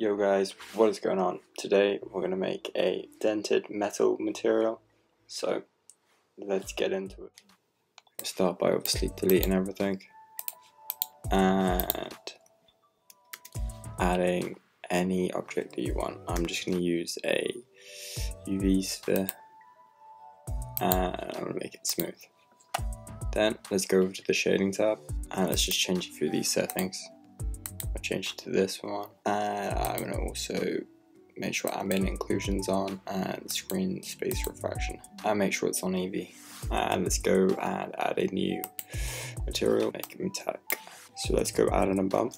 Yo guys, what is going on? Today we're going to make a dented metal material, so let's get into it. Start by obviously deleting everything and adding any object that you want. I'm just going to use a UV sphere and I'm going to make it smooth. Then let's go over to the shading tab and let's just change a few of these settings. Change to this one. And I'm going to also make sure ambient occlusion's on and screen space refraction. And make sure it's on Eevee and let's go and add a new material make it metallic. So let's go add in a bump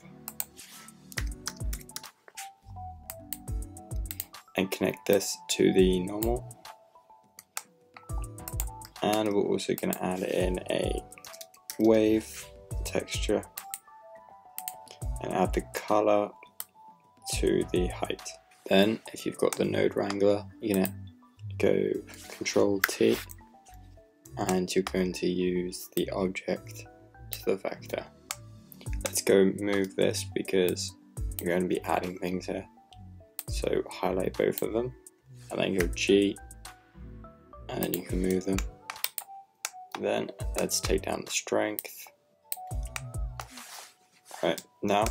and connect this to the normal. And we're also going to add in a wave texture and add the color to the height. Then if you've got the node wrangler, you're to go control T and you're going to use the object to the vector. Let's go move this because you're going to be adding things here. So highlight both of them and then go G and then you can move them. Then let's take down the strength. Right, now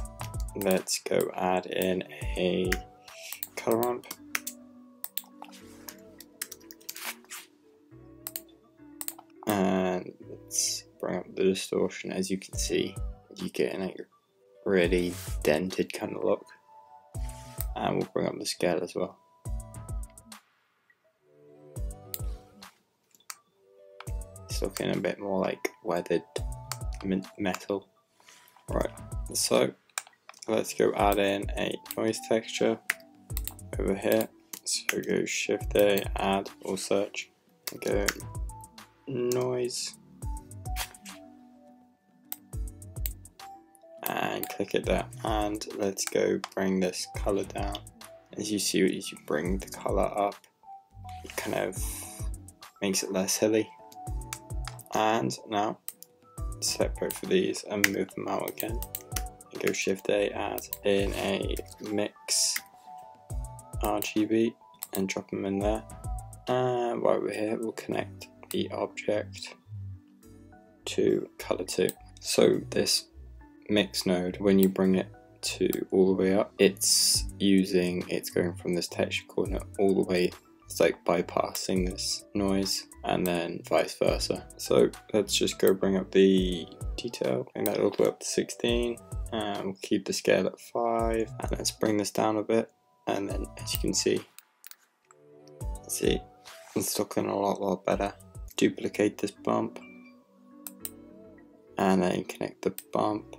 let's go add in a color ramp. And let's bring up the distortion. As you can see, you get a really dented kind of look. And we'll bring up the scale as well. It's looking a bit more like weathered metal. Right, so let's go add in a noise texture over here. So go shift A, add or search, go noise, and click it there. And let's go bring this color down. As you see, as you bring the color up, it kind of makes it less hilly. And now select for these and move them out again. Go Shift A, add in a mix RGB and drop them in there. And while we're here, we'll connect the object to color 2. So this mix node, when you bring it to all the way up, it's using, it's going from this texture coordinate all the way, it's like bypassing this noise and then vice versa. So let's just go bring up the detail, bring that all the way up to 16 and we'll keep the scale at 5 and let's bring this down a bit. And then as you can see, see it's looking a lot lot better. Duplicate this bump. And then connect the bump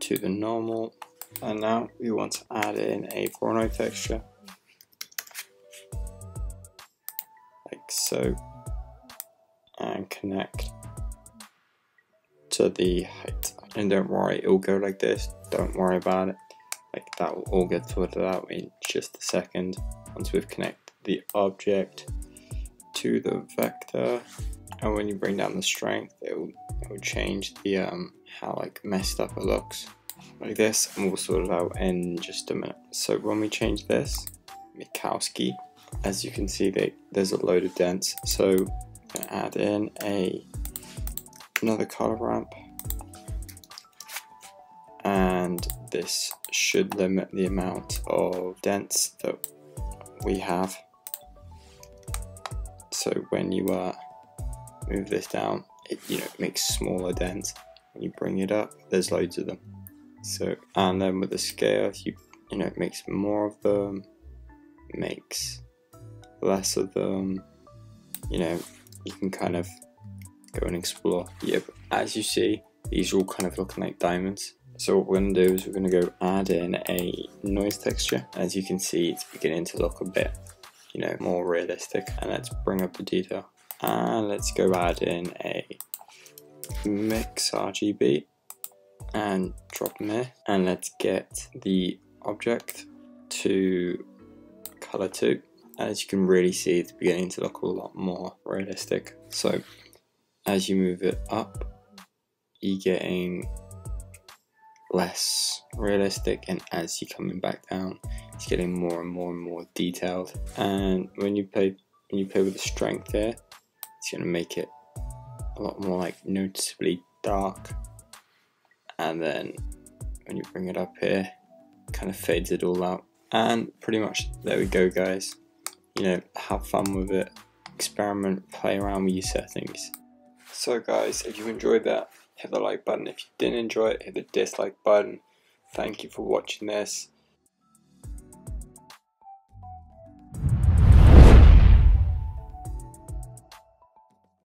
to the normal. And now we want to add in a Voronoi texture so and connect to the height. And don't worry, it'll go like this. Don't worry about it. Like that will all get sorted out in just a second once we've connected the object to the vector. And when you bring down the strength, it will, it will change the um, how like messed up it looks like this and we'll sort it out in just a minute. So when we change this, Minkowski, as you can see they, there's a load of dents. So add in a another color ramp. And this should limit the amount of dents that we have. So when you uh, move this down it you know makes smaller dents. When you bring it up there's loads of them. So and then with the scale you you know it makes more of them makes less of them you know you can kind of go and explore. Yep, as you see, these are all kind of looking like diamonds. So what we're going to do is we're going to go add in a noise texture. As you can see, it's beginning to look a bit, you know, more realistic. And let's bring up the detail. And let's go add in a mix RGB and drop them here. And let's get the object to color 2 as you can really see it's beginning to look a lot more realistic. So as you move it up you're getting less realistic and as you're coming back down it's getting more and more and more detailed. And when you play when you play with the strength here it's going to make it a lot more like noticeably dark. And then when you bring it up here kind of fades it all out. And pretty much there we go guys you know have fun with it experiment play around with your settings. So guys if you enjoyed that hit the like button. If you didn't enjoy it hit the dislike button. Thank you for watching this